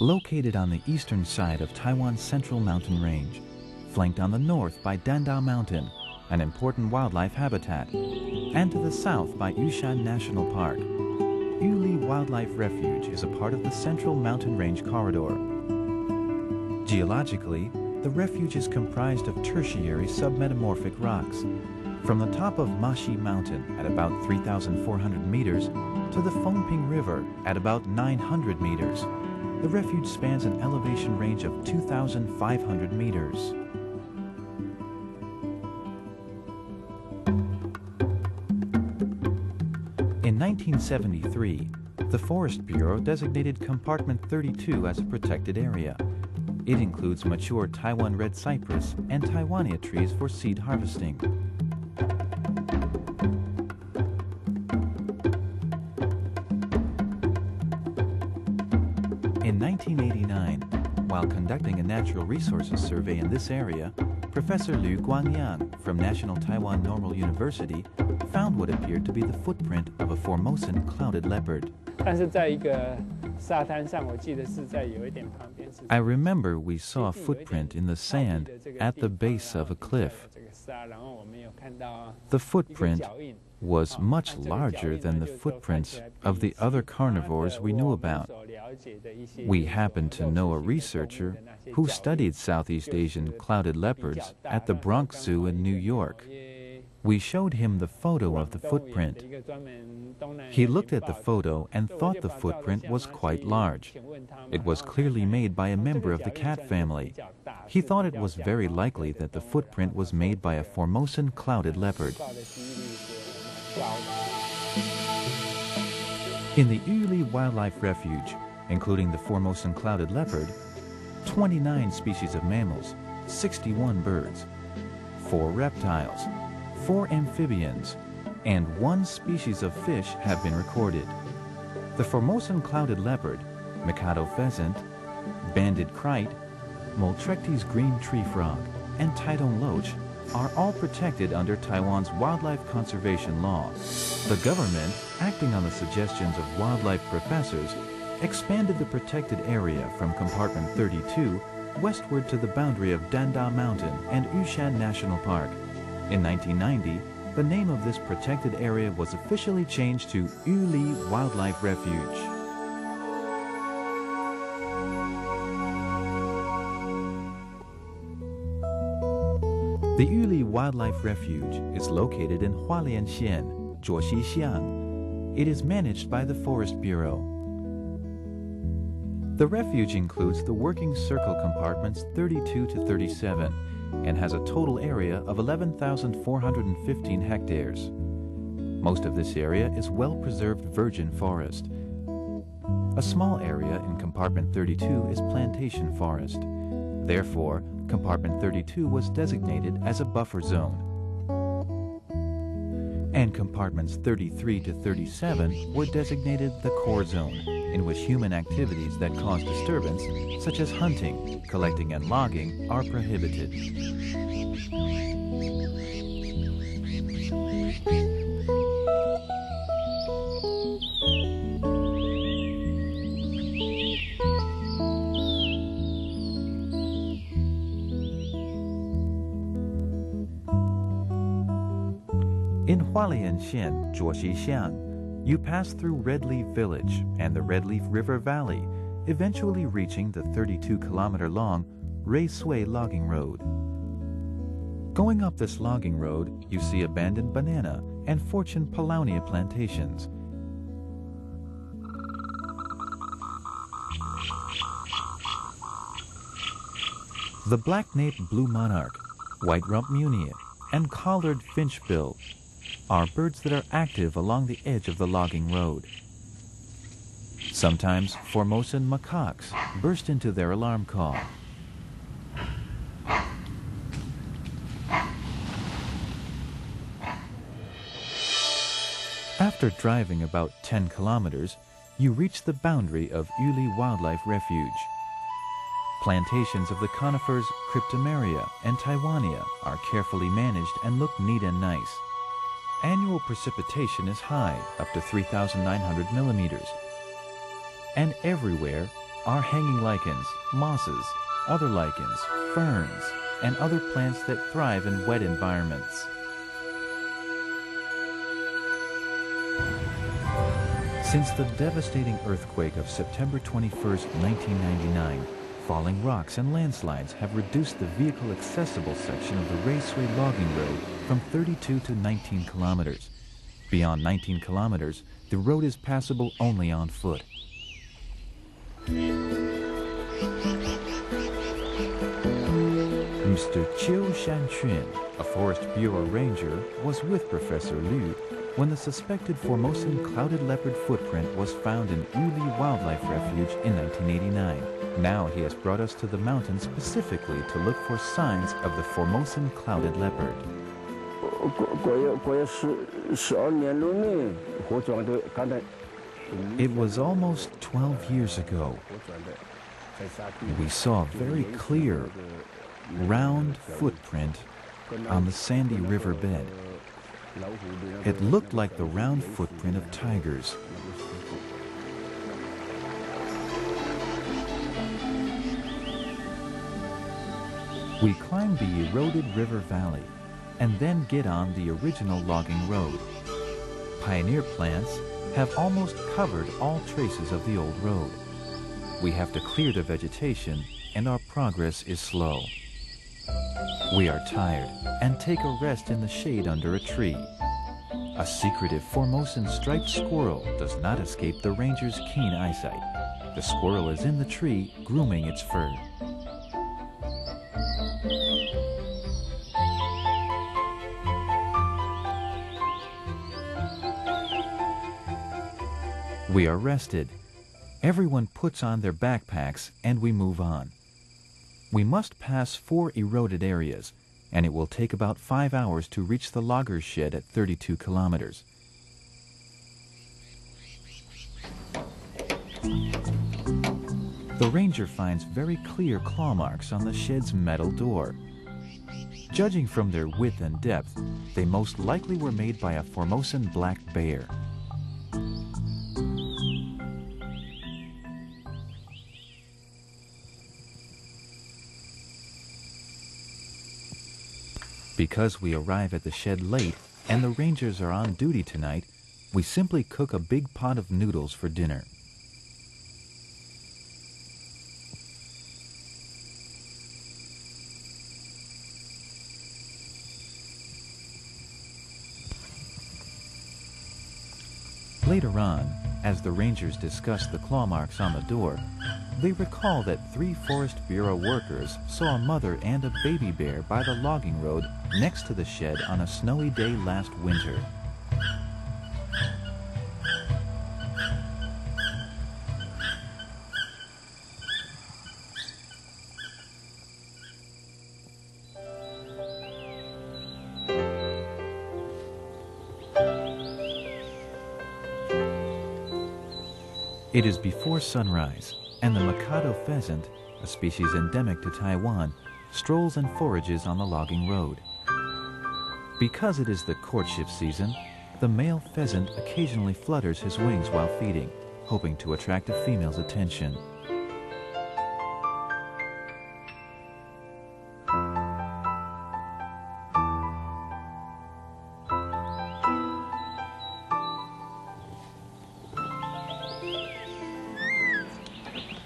Located on the eastern side of Taiwan's central mountain range, flanked on the north by Danda Mountain, an important wildlife habitat, and to the south by Yushan National Park. Yuli Wildlife Refuge is a part of the Central Mountain Range Corridor. Geologically, the refuge is comprised of tertiary submetamorphic rocks. From the top of Mashi Mountain at about 3,400 meters to the Fengping River at about 900 meters, the refuge spans an elevation range of 2,500 meters. In 1973, the Forest Bureau designated Compartment 32 as a protected area. It includes mature Taiwan red cypress and Taiwania trees for seed harvesting. Natural Resources Survey in this area, Professor Liu Guangyan from National Taiwan Normal University found what appeared to be the footprint of a Formosan clouded leopard. Uh, I remember we saw a footprint in the sand at the base of a cliff. The footprint was much larger than the footprints of the other carnivores we knew about. We happen to know a researcher who studied Southeast Asian clouded leopards at the Bronx Zoo in New York. We showed him the photo of the footprint. He looked at the photo and thought the footprint was quite large. It was clearly made by a member of the cat family. He thought it was very likely that the footprint was made by a Formosan clouded leopard. In the Yuli Wildlife Refuge, including the Formosan clouded leopard, 29 species of mammals, 61 birds, 4 reptiles, 4 amphibians, and 1 species of fish have been recorded. The Formosan clouded leopard, Mikado pheasant, banded krait, Moltrecht's green tree frog, and Taitung loach are all protected under Taiwan's wildlife conservation law. The government, acting on the suggestions of wildlife professors, expanded the protected area from compartment 32 westward to the boundary of Danda Mountain and Yushan National Park. In 1990, the name of this protected area was officially changed to Yuli Wildlife Refuge. The Yuli Wildlife Refuge is located in Hualien Hualianxian, Zhuoxixiang. It is managed by the Forest Bureau. The refuge includes the working circle compartments 32 to 37 and has a total area of 11,415 hectares. Most of this area is well-preserved virgin forest. A small area in compartment 32 is plantation forest. Therefore, compartment 32 was designated as a buffer zone. And compartments 33 to 37 were designated the core zone, in which human activities that cause disturbance, such as hunting, collecting, and logging, are prohibited. In Hualien Hualianxian, Zhuoxixiang, you pass through Redleaf Village and the Redleaf River Valley, eventually reaching the 32 kilometer long Sui logging road. Going up this logging road, you see abandoned banana and fortune Paulownia plantations. The black-naped blue monarch, white rump munia, and collared finchbill are birds that are active along the edge of the logging road. Sometimes Formosan macaques burst into their alarm call. After driving about 10 kilometers, you reach the boundary of Yuli Wildlife Refuge. Plantations of the conifers Cryptomeria and Taiwania are carefully managed and look neat and nice. Annual precipitation is high, up to 3,900 millimeters. And everywhere are hanging lichens, mosses, other lichens, ferns, and other plants that thrive in wet environments. Since the devastating earthquake of September 21, 1999, falling rocks and landslides have reduced the vehicle accessible section of the Ruisui Logging Road from 32 to 19 kilometers. Beyond 19 kilometers, the road is passable only on foot. Mr. Chiu Shanquan, a Forest Bureau ranger, was with Professor Liu when the suspected Formosan clouded leopard footprint was found in Yuli Wildlife Refuge in 1989. Now he has brought us to the mountain specifically to look for signs of the Formosan clouded leopard. It was almost 12 years ago. We saw a very clear, round footprint on the sandy riverbed. It looked like the round footprint of tigers. We climb the eroded river valley and then get on the original logging road. Pioneer plants have almost covered all traces of the old road. We have to clear the vegetation and our progress is slow. We are tired and take a rest in the shade under a tree. A secretive Formosan striped squirrel does not escape the ranger's keen eyesight. The squirrel is in the tree grooming its fur. We are rested. Everyone puts on their backpacks and we move on. We must pass four eroded areas, and it will take about five hours to reach the logger's shed at 32 kilometers. The ranger finds very clear claw marks on the shed's metal door. Judging from their width and depth, they most likely were made by a Formosan black bear. Because we arrive at the shed late and the rangers are on duty tonight, we simply cook a big pot of noodles for dinner. Later on, as the rangers discuss the claw marks on the door, they recall that three Forest Bureau workers saw a mother and a baby bear by the logging road next to the shed on a snowy day last winter. It is before sunrise, and the Mikado pheasant, a species endemic to Taiwan, strolls and forages on the logging road. Because it is the courtship season, the male pheasant occasionally flutters his wings while feeding, hoping to attract a female's attention.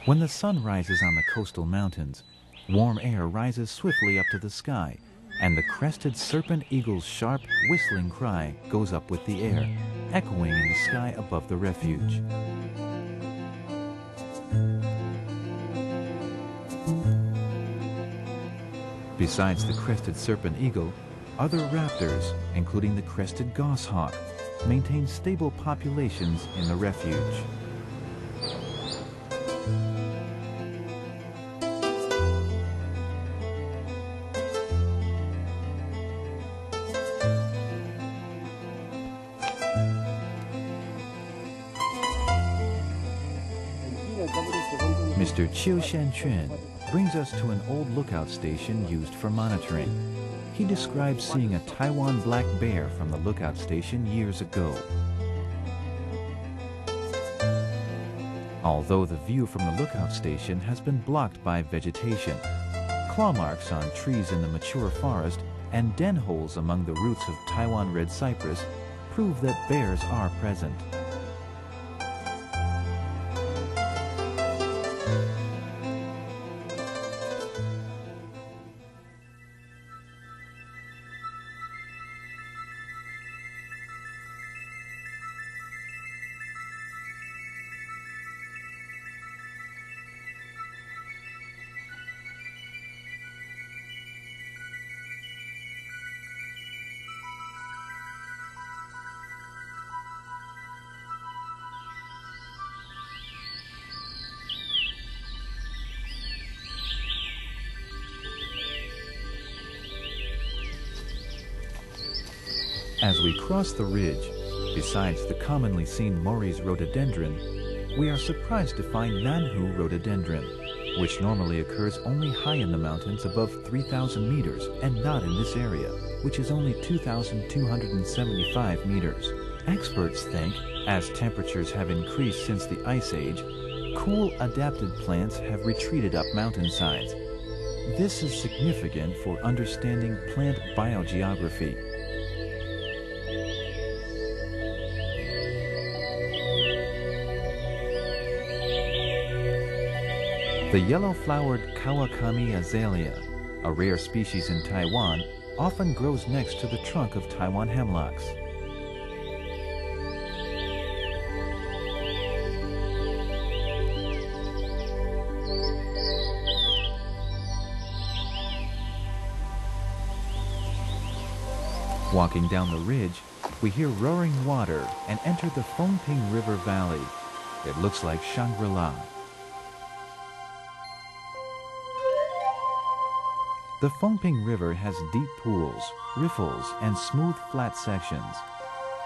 When the sun rises on the coastal mountains, warm air rises swiftly up to the sky, and the crested serpent eagle's sharp, whistling cry goes up with the air, echoing in the sky above the refuge. Besides the crested serpent eagle, other raptors, including the crested goshawk, maintain stable populations in the refuge. Mr. Chiu Shanquan brings us to an old lookout station used for monitoring. He describes seeing a Taiwan black bear from the lookout station years ago. although the view from the lookout station has been blocked by vegetation. Claw marks on trees in the mature forest and den holes among the roots of Taiwan red cypress prove that bears are present. As we cross the ridge, besides the commonly seen Maury's rhododendron, we are surprised to find Nanhu rhododendron, which normally occurs only high in the mountains above 3,000 meters and not in this area, which is only 2,275 meters. Experts think, as temperatures have increased since the Ice Age, cool adapted plants have retreated up mountainsides. This is significant for understanding plant biogeography The yellow-flowered Kawakami azalea, a rare species in Taiwan, often grows next to the trunk of Taiwan hemlocks. Walking down the ridge, we hear roaring water and enter the Fengping River Valley. It looks like Shangri-La. The Fengping River has deep pools, riffles, and smooth flat sections.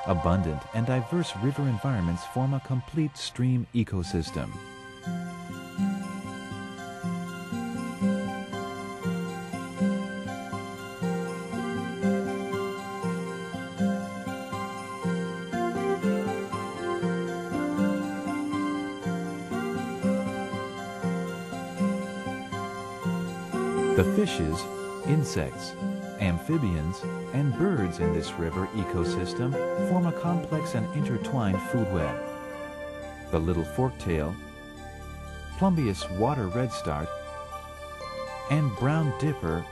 Abundant and diverse river environments form a complete stream ecosystem. The fishes, insects, amphibians, and birds in this river ecosystem form a complex and intertwined food web. The little forktail, Plumbeous water redstart, and brown dipper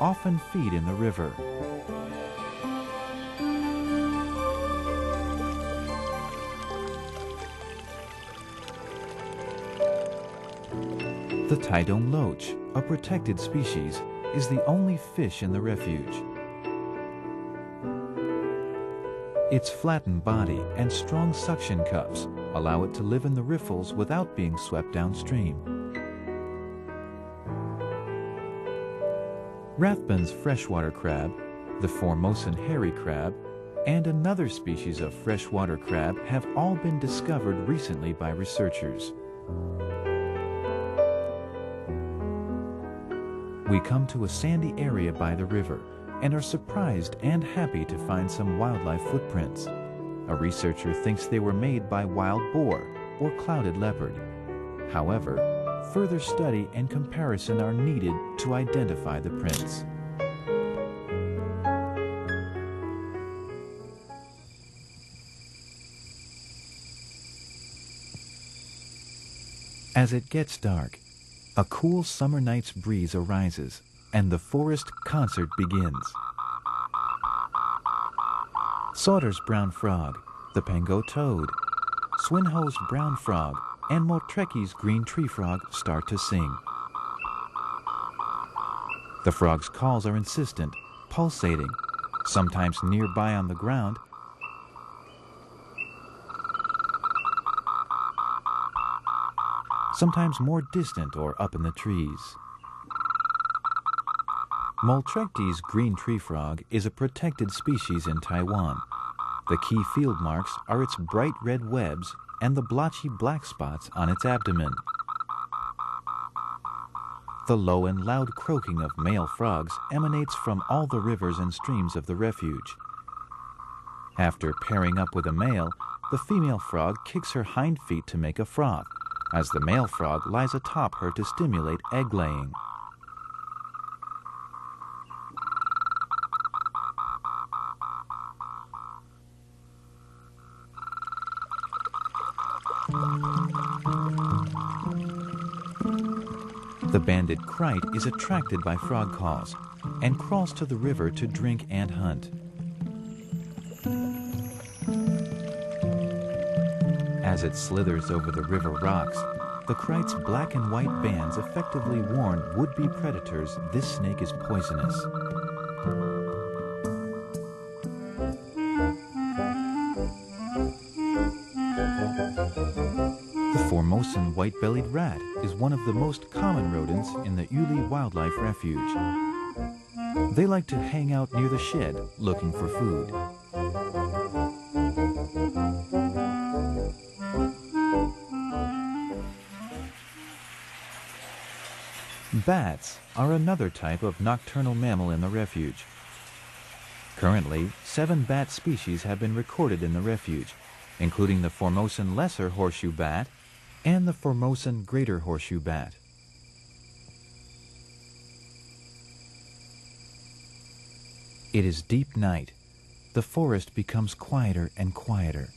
often feed in the river. The Taidong loach, a protected species, is the only fish in the refuge. Its flattened body and strong suction cups allow it to live in the riffles without being swept downstream. Rathbun's freshwater crab, the Formosan hairy crab, and another species of freshwater crab have all been discovered recently by researchers. We come to a sandy area by the river and are surprised and happy to find some wildlife footprints. A researcher thinks they were made by wild boar or clouded leopard. However, further study and comparison are needed to identify the prints. As it gets dark, a cool summer night's breeze arises, and the forest concert begins. Sauter's brown frog, the pango toad, Swinhoe's brown frog, and Moltrecht's green tree frog start to sing. The frog's calls are insistent, pulsating, sometimes nearby on the ground, sometimes more distant or up in the trees. Moltrecht's green tree frog is a protected species in Taiwan. The key field marks are its bright red webs and the blotchy black spots on its abdomen. The low and loud croaking of male frogs emanates from all the rivers and streams of the refuge. After pairing up with a male, the female frog kicks her hind feet to make a froth, as the male frog lies atop her to stimulate egg laying. The banded krait is attracted by frog calls and crawls to the river to drink and hunt. As it slithers over the river rocks, the krait's black and white bands effectively warn would-be predators this snake is poisonous. The Formosan white-bellied rat is one of the most common rodents in the Yuli Wildlife Refuge. They like to hang out near the shed looking for food. Bats are another type of nocturnal mammal in the refuge. Currently, seven bat species have been recorded in the refuge, including the Formosan lesser horseshoe bat and the Formosan greater horseshoe bat. It is deep night. The forest becomes quieter and quieter.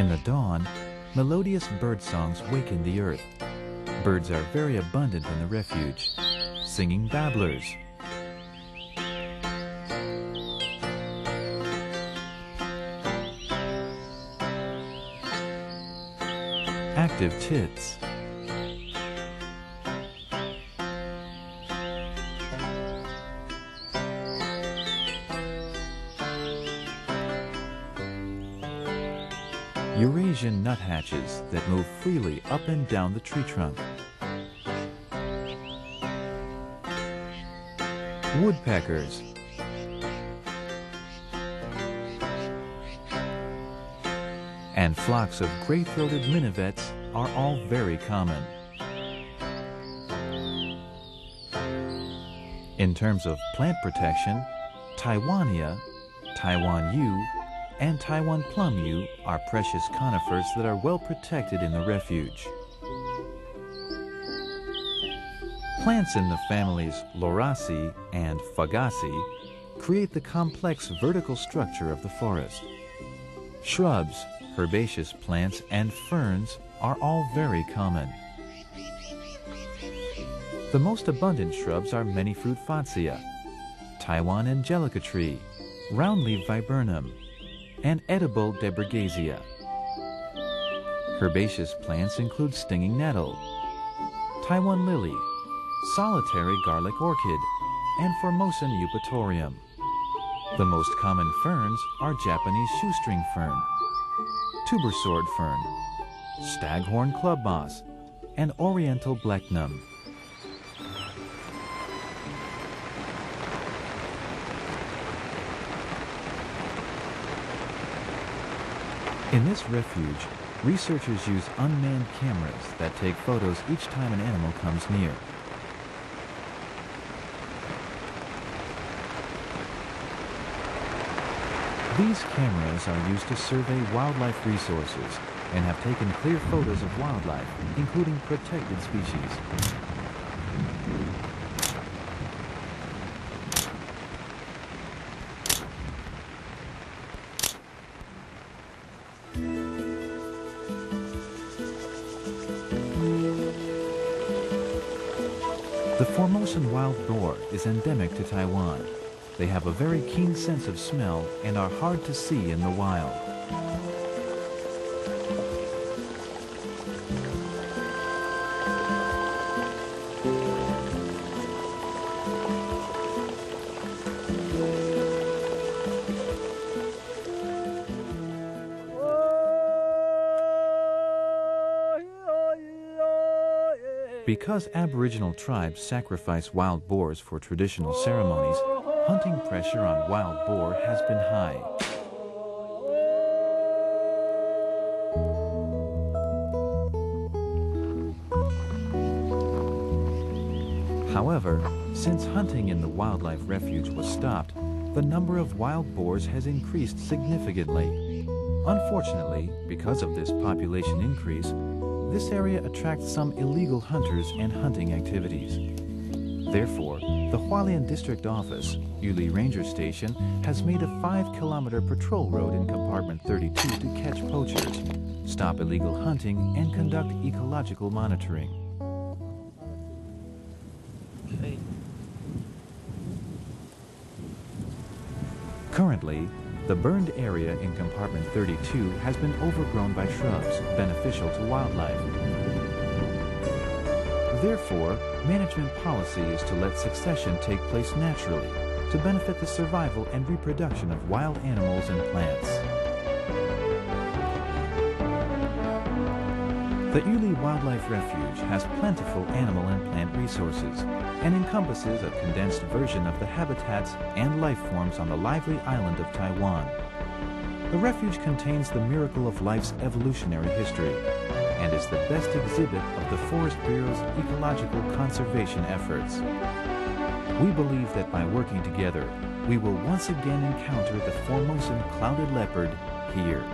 In the dawn, melodious bird songs waken the earth. Birds are very abundant in the refuge, singing babblers. Active tits. Eurasian nuthatches that move freely up and down the tree trunk. Woodpeckers. And flocks of gray-throated minivets are all very common. In terms of plant protection, Taiwania, Taiwan and Taiwan plum yew are precious conifers that are well protected in the refuge. Plants in the families Lauraceae and Fagaceae create the complex vertical structure of the forest. Shrubs, herbaceous plants, and ferns are all very common. The most abundant shrubs are many fruit Fatsia, Taiwan angelica tree, roundleaf viburnum, and edible Debregeasia. Herbaceous plants include stinging nettle, Taiwan lily, solitary garlic orchid, and Formosan eupatorium. The most common ferns are Japanese shoestring fern, tuber sword fern, staghorn club moss, and oriental blechnum. In this refuge, researchers use unmanned cameras that take photos each time an animal comes near. These cameras are used to survey wildlife resources and have taken clear photos of wildlife, including protected species. Wild boar is endemic to Taiwan. They have a very keen sense of smell and are hard to see in the wild. Because Aboriginal tribes sacrifice wild boars for traditional ceremonies, hunting pressure on wild boar has been high. However, since hunting in the wildlife refuge was stopped, the number of wild boars has increased significantly. Unfortunately, because of this population increase, this area attracts some illegal hunters and hunting activities. Therefore, the Hualien District Office, Yuli Ranger Station, has made a 5-kilometer patrol road in compartment 32 to catch poachers, stop illegal hunting, and conduct ecological monitoring. Currently, the burned area in compartment 32 has been overgrown by shrubs beneficial to wildlife. Therefore, management policy is to let succession take place naturally to benefit the survival and reproduction of wild animals and plants. The Yuli Wildlife Refuge has plentiful animal and plant resources and encompasses a condensed version of the habitats and life forms on the lively island of Taiwan. The refuge contains the miracle of life's evolutionary history and is the best exhibit of the Forest Bureau's ecological conservation efforts. We believe that by working together, we will once again encounter the Formosan clouded leopard here.